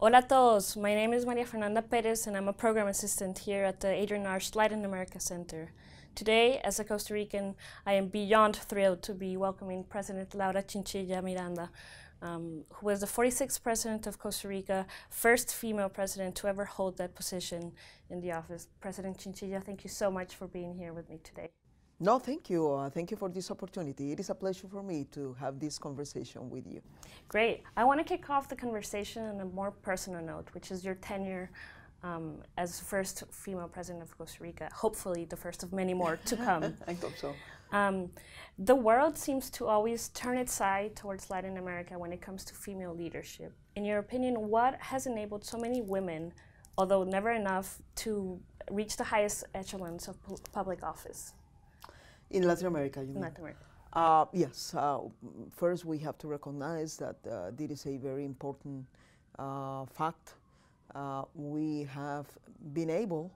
Hola a todos, my name is Maria Fernanda Perez and I'm a program assistant here at the Adrian Arsht Latin America Center. Today, as a Costa Rican, I am beyond thrilled to be welcoming President Laura Chinchilla Miranda, um, who was the 46th president of Costa Rica, first female president to ever hold that position in the office. President Chinchilla, thank you so much for being here with me today. No, thank you. Uh, thank you for this opportunity. It is a pleasure for me to have this conversation with you. Great. I want to kick off the conversation on a more personal note, which is your tenure um, as first female president of Costa Rica, hopefully the first of many more to come. I hope so. Um, the world seems to always turn its eye towards Latin America when it comes to female leadership. In your opinion, what has enabled so many women, although never enough, to reach the highest echelons of public office? In Latin America, you mean? Latin America. Uh, yes. Uh, first, we have to recognize that uh, this is a very important uh, fact. Uh, we have been able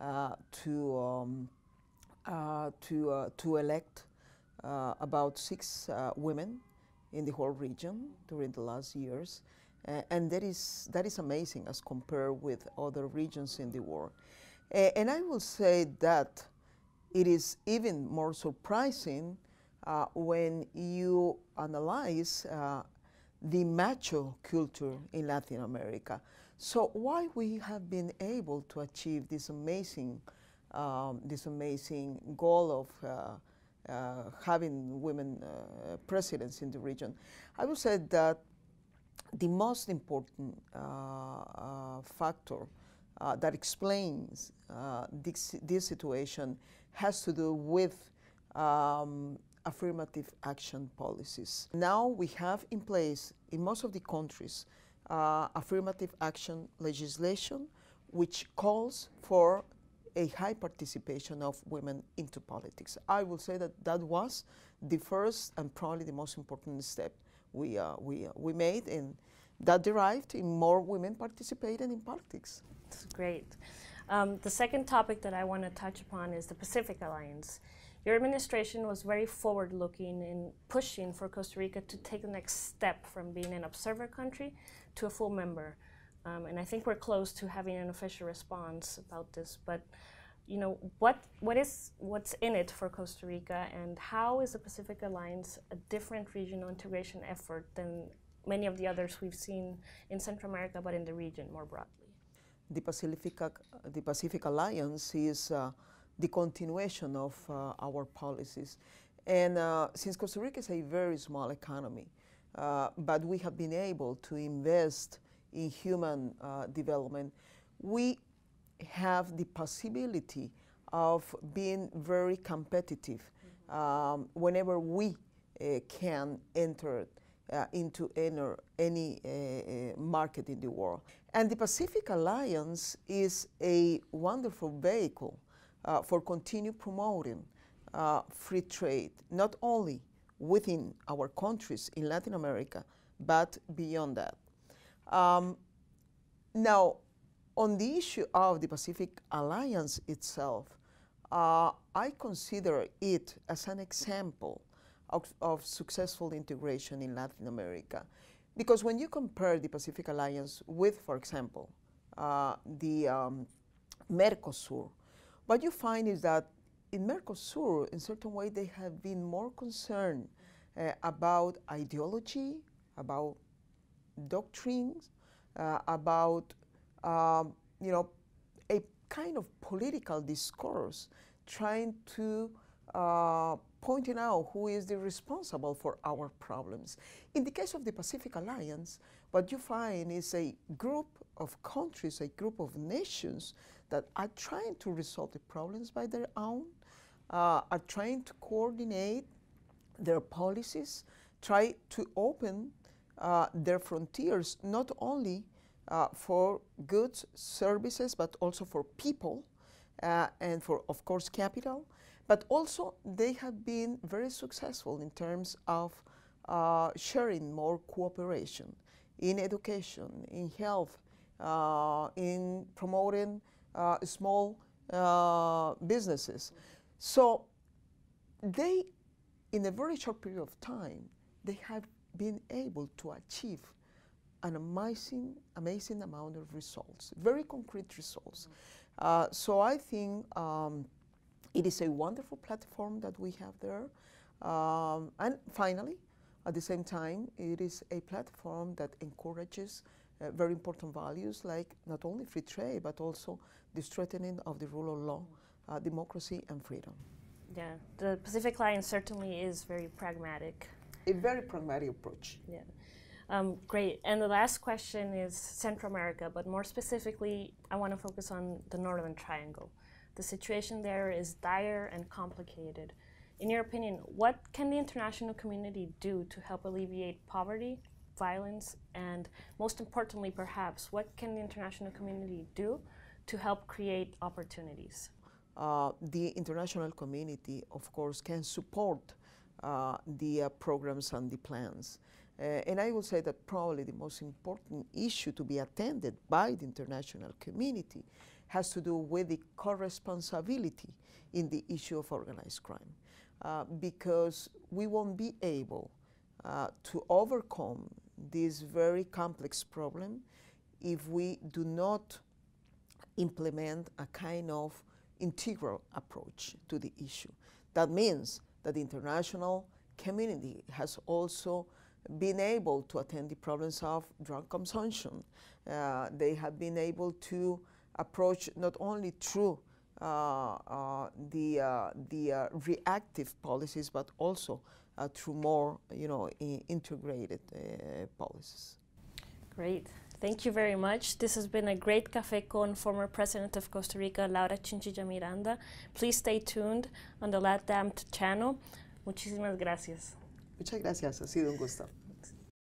uh, to um, to to elect about six women in the whole region during the last years, and that is that is amazing as compared with other regions in the world. and I will say that it is even more surprising uh, when you analyze uh, the macho culture in Latin America. So why we have been able to achieve this amazing, um, this amazing goal of uh, uh having women uh, presidents in the region? I would say that the most important uh, factor that explains this, this situation has to do with um, affirmative action policies. Now we have in place in most of the countries uh, affirmative action legislation which calls for a high participation of women into politics. I will say that that was the first and probably the most important step we, uh, we, uh, we made and that derived in more women participating in politics. That's great. Um, the second topic that I want to touch upon is the Pacific Alliance. Your administration was very forward looking in pushing for Costa Rica to take the next step from being an observer country to a full member. Um, and I think we're close to having an official response about this. But you know, what, what is, what's in it for Costa Rica and how is the Pacific Alliance a different regional integration effort than many of the others we've seen in Central America, but in the region more broadly? the Pacific, the Pacific Alliance is uh, the continuation of uh, our policies. And uh, since Costa Rica is a very small economy, uh, but we have been able to invest in human uh, development, we have the possibility of being very competitive mm -hmm. um, whenever we uh, can enter uh, into any, any uh, uh, market in the world. And the Pacific Alliance is a wonderful vehicle uh, for continue promoting free trade, not only within our countries in Latin America, but beyond that. Um, now, on the issue of the Pacific Alliance itself, uh, I consider it as an example of, of successful integration in Latin America. Because when you compare the Pacific Alliance with, for example, uh, the um, Mercosur, what you find is that in Mercosur, in certain way, they have been more concerned uh, about ideology, about doctrines, uh, about um, you know a kind of political discourse, trying to uh, pointing out who is the responsible for our problems. In the case of the Pacific Alliance, what you find is a group of countries, a group of nations that are trying to resolve the problems by their own, uh, are trying to coordinate their policies, try to open their frontiers not only uh, for goods, services, but also for people uh, and for, of course, capital. But also, they have been very successful in terms of uh, sharing more cooperation in education, in health, uh, in promoting uh, small uh, businesses. So they, in a very short period of time, they have been able to achieve an amazing, amazing amount of results, very concrete results. Uh, so I think um, it is a wonderful platform that we have there. Um, and finally, at the same time, it is a platform that encourages uh, very important values like not only free trade, but also the strengthening of the rule of law, uh, democracy, and freedom. Yeah, the Pacific Alliance certainly is very pragmatic. A very pragmatic approach. Yeah. Um, great. And the last question is Central America, but more specifically, I want to focus on the Northern Triangle. The situation there is dire and complicated. In your opinion, what can the international community do to help alleviate poverty, violence, and most importantly, perhaps, what can the international community do to help create opportunities? Uh, the international community, of course, can support uh, the uh, programs and the plans. Uh, and I would say that probably the most important issue to be attended by the international community has to do with the co-responsibility in the issue of organized crime. Uh, because we won't be able uh, to overcome this very complex problem if we do not implement a kind of integral approach to the issue. That means that the international community has also been able to attend the problems of drug consumption. Uh, they have been able to approach not only through uh, uh, the, uh, the reactive policies, but also through more, you know, integrated policies. Great. Thank you very much. This has been a great café con former President of Costa Rica, Laura Chinchilla Miranda. Please stay tuned on the LATAM channel. Muchísimas gracias. Muchas gracias. Ha sido un gusto.